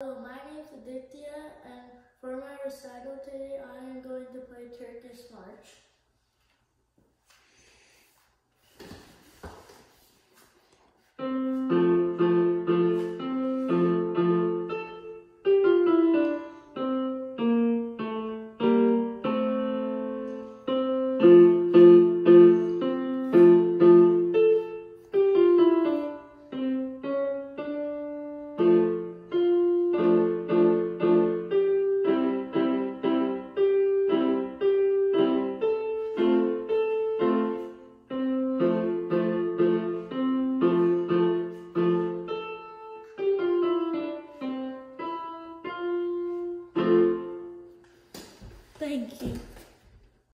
Hello, my name is Aditya, and for my recital today, I am going to play Turkish March. Thank you.